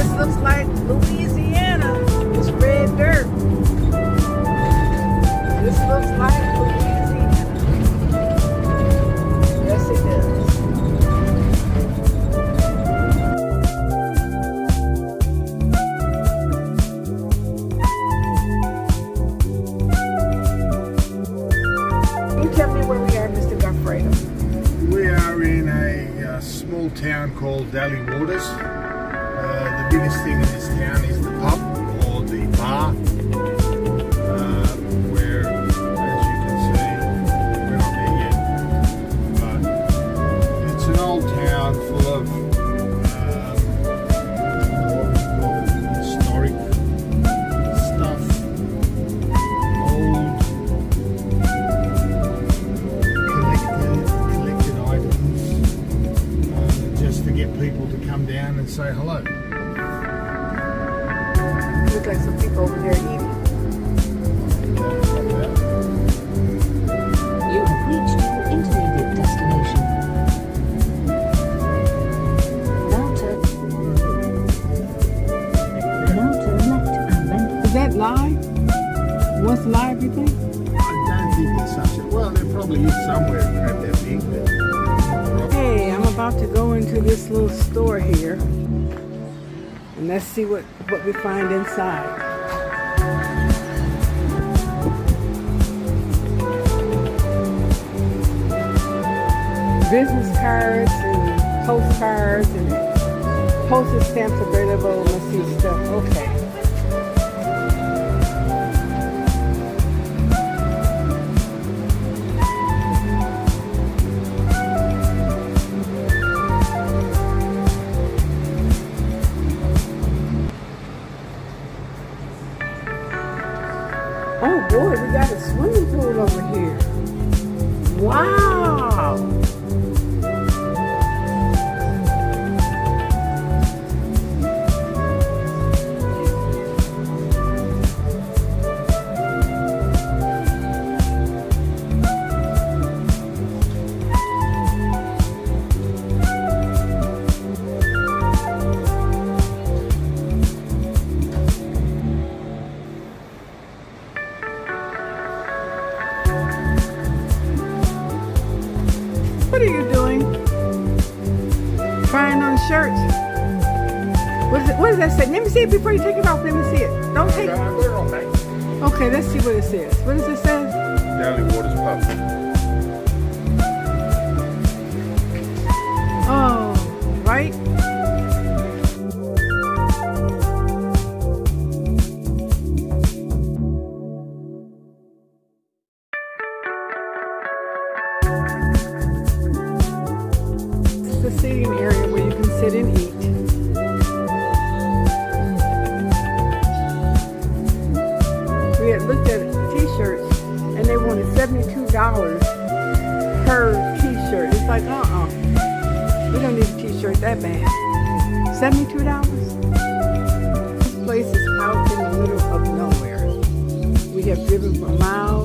This looks like Louisiana. It's red dirt. This looks like Louisiana. Yes, it does. Can you tell me where we are, Mr. Goffredo? We are in a uh, small town called Daly Waters. Uh, the biggest thing in this town is the pub or the bar, uh, where, as you can see, we're not there yet. But it's an old town full of it, historic stuff, uh, just to get people to come down and say hello. Look like some people over there eating. You have reached your intermediate destination. Now turn, now turn left and then Is that live? What's live, you think? I don't think there's such well. There probably is somewhere a crab that big, Hey, I'm about to go into this little store here. And let's see what, what we find inside. Business cards and postcards and postage stamps available. Let's see stuff. Okay. Boy, we got a swimming pool over here. Wow. Shirts. What, is it, what does that say? Let me see it before you take it off. Let me see it. Don't take it. we're on that. Okay, let's see what it says. What does it say? Waters pub. Oh, right? The seating area where you can sit and eat. We had looked at t-shirts and they wanted $72 per t-shirt. It's like, uh-uh. We don't need a t-shirt that bad. $72? This place is out in the middle of nowhere. We have driven for miles